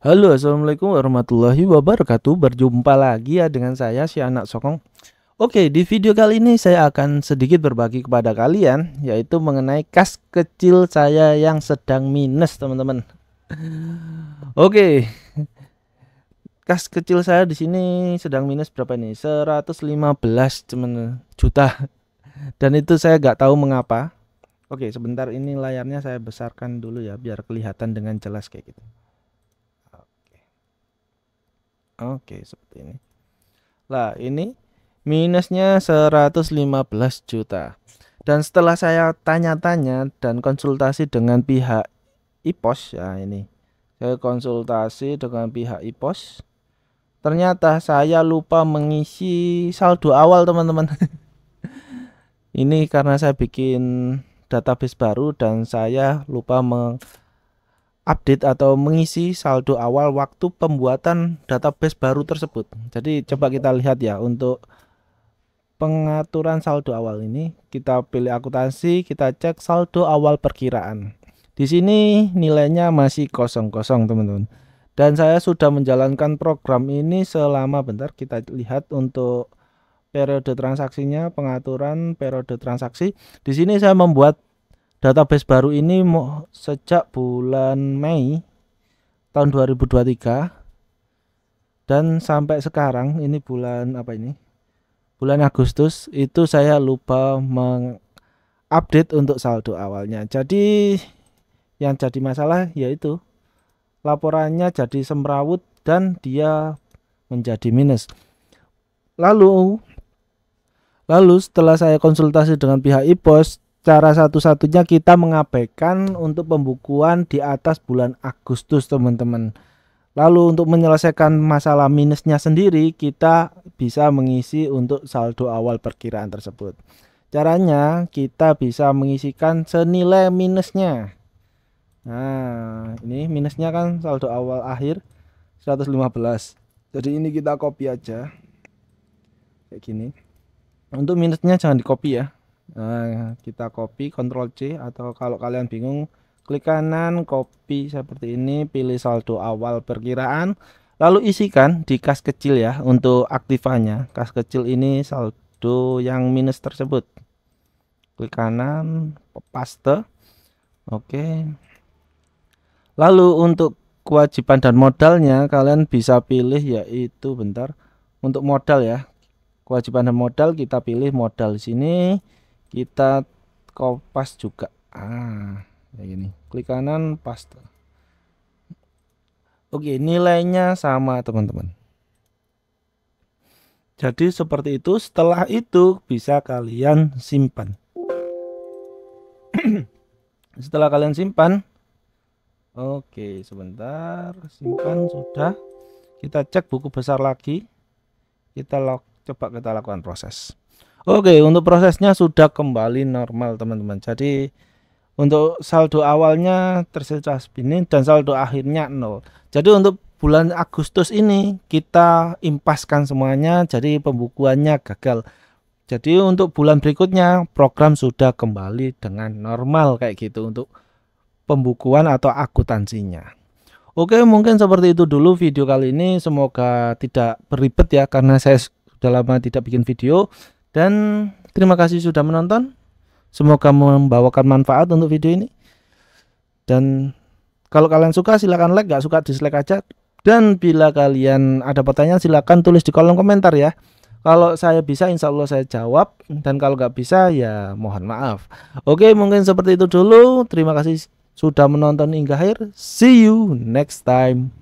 Halo assalamualaikum warahmatullahi wabarakatuh. Berjumpa lagi ya dengan saya si anak sokong. Oke di video kali ini saya akan sedikit berbagi kepada kalian Yaitu mengenai kas kecil saya yang sedang minus teman-teman. Oke. Kas kecil saya di sini sedang minus berapa nih 115 teman juta. Dan itu saya gak tahu mengapa. Oke sebentar ini layarnya saya besarkan dulu ya biar kelihatan dengan jelas kayak gitu Oke, seperti ini. Lah, ini minusnya 115 juta. Dan setelah saya tanya-tanya dan konsultasi dengan pihak IPOS ya ini. Saya konsultasi dengan pihak IPOS. Ternyata saya lupa mengisi saldo awal, teman-teman. ini karena saya bikin database baru dan saya lupa meng update atau mengisi saldo awal waktu pembuatan database baru tersebut. Jadi coba kita lihat ya untuk pengaturan saldo awal ini kita pilih akuntansi, kita cek saldo awal perkiraan. Di sini nilainya masih kosong-kosong teman-teman. Dan saya sudah menjalankan program ini selama bentar kita lihat untuk periode transaksinya, pengaturan periode transaksi. Di sini saya membuat database baru ini sejak bulan Mei tahun 2023 dan sampai sekarang ini bulan apa ini? Bulan Agustus itu saya lupa mengupdate untuk saldo awalnya. Jadi yang jadi masalah yaitu laporannya jadi semrawut dan dia menjadi minus. Lalu lalu setelah saya konsultasi dengan pihak IPOS cara satu-satunya kita mengabaikan untuk pembukuan di atas bulan Agustus teman-teman. Lalu untuk menyelesaikan masalah minusnya sendiri kita bisa mengisi untuk saldo awal perkiraan tersebut. Caranya kita bisa mengisikan senilai minusnya. Nah ini minusnya kan saldo awal akhir 115 jadi ini kita copy aja. Kayak gini. Untuk minusnya jangan di copy ya Nah, kita copy Ctrl C atau kalau kalian bingung klik kanan copy seperti ini pilih saldo awal perkiraan lalu isikan di kas kecil ya untuk aktifannya kas kecil ini saldo yang minus tersebut. Klik kanan paste. Oke. Lalu untuk kewajiban dan modalnya kalian bisa pilih yaitu bentar untuk modal ya. Kewajiban dan modal kita pilih modal sini kita kopas juga. Ah kayak gini. Klik kanan paste oke nilainya sama teman-teman. Jadi seperti itu. Setelah itu bisa kalian simpan. Setelah kalian simpan. Oke sebentar. Simpan sudah. Kita cek buku besar lagi. Kita log coba kita lakukan proses Oke, untuk prosesnya sudah kembali normal teman-teman. Jadi untuk saldo awalnya tersisa spinning dan saldo akhirnya nol. Jadi untuk bulan Agustus ini kita impaskan semuanya jadi pembukuannya gagal. Jadi untuk bulan berikutnya program sudah kembali dengan normal kayak gitu untuk pembukuan atau akuntansinya. Oke, mungkin seperti itu dulu video kali ini. Semoga tidak beribet ya karena saya sudah lama tidak bikin video. Dan terima kasih sudah menonton. Semoga membawakan manfaat untuk video ini. Dan kalau kalian suka silahkan like, gak suka dislike aja. Dan bila kalian ada pertanyaan silahkan tulis di kolom komentar ya. Kalau saya bisa insya Allah saya jawab dan kalau nggak bisa ya mohon maaf. Oke mungkin seperti itu dulu. Terima kasih sudah menonton hingga akhir. See you next time.